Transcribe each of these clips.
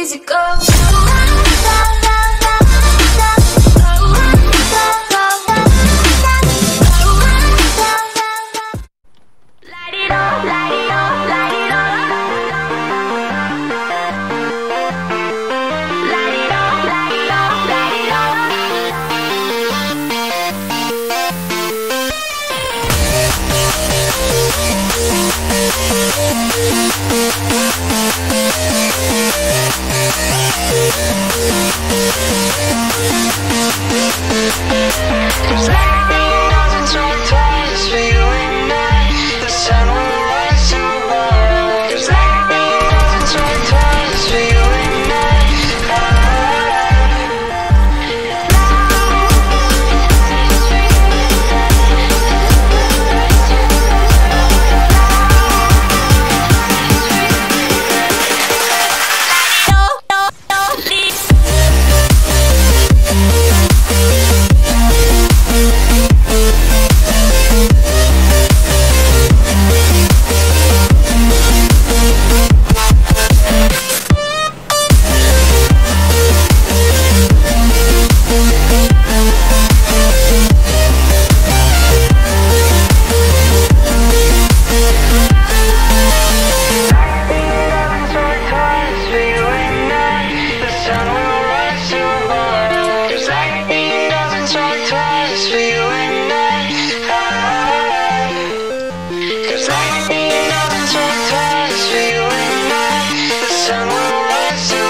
easy go. answer.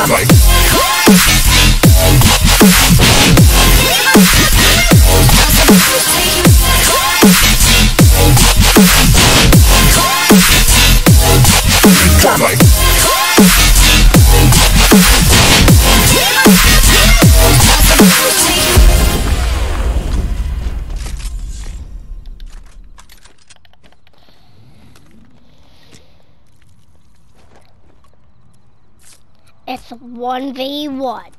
Come on. It's 1v1.